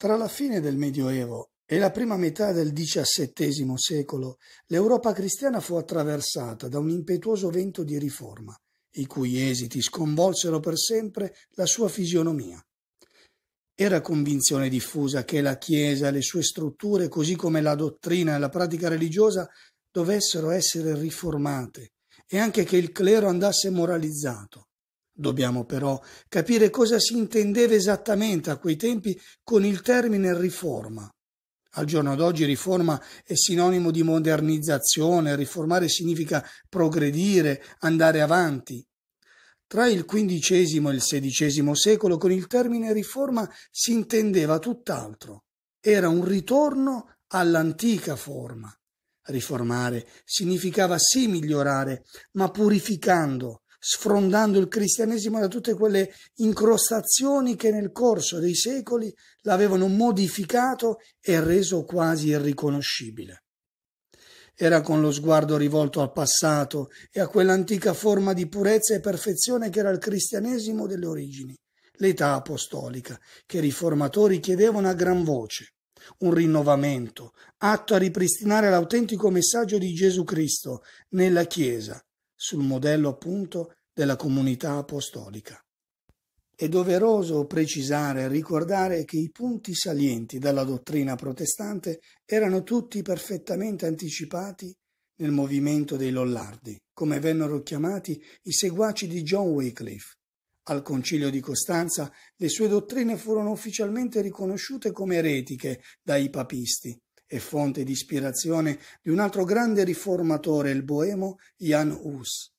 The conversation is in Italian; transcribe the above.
Tra la fine del Medioevo e la prima metà del XVII secolo, l'Europa cristiana fu attraversata da un impetuoso vento di riforma, i cui esiti sconvolsero per sempre la sua fisionomia. Era convinzione diffusa che la Chiesa e le sue strutture, così come la dottrina e la pratica religiosa, dovessero essere riformate e anche che il clero andasse moralizzato. Dobbiamo però capire cosa si intendeva esattamente a quei tempi con il termine riforma. Al giorno d'oggi riforma è sinonimo di modernizzazione, riformare significa progredire, andare avanti. Tra il XV e il XVI secolo con il termine riforma si intendeva tutt'altro. Era un ritorno all'antica forma. Riformare significava sì migliorare, ma purificando, sfrondando il cristianesimo da tutte quelle incrostazioni che nel corso dei secoli l'avevano modificato e reso quasi irriconoscibile. Era con lo sguardo rivolto al passato e a quell'antica forma di purezza e perfezione che era il cristianesimo delle origini, l'età apostolica, che i riformatori chiedevano a gran voce un rinnovamento, atto a ripristinare l'autentico messaggio di Gesù Cristo nella Chiesa, sul modello appunto della comunità apostolica. È doveroso precisare e ricordare che i punti salienti della dottrina protestante erano tutti perfettamente anticipati nel movimento dei Lollardi, come vennero chiamati i seguaci di John Wycliffe. Al concilio di Costanza le sue dottrine furono ufficialmente riconosciute come eretiche dai papisti e fonte di ispirazione di un altro grande riformatore, il boemo Jan Hus.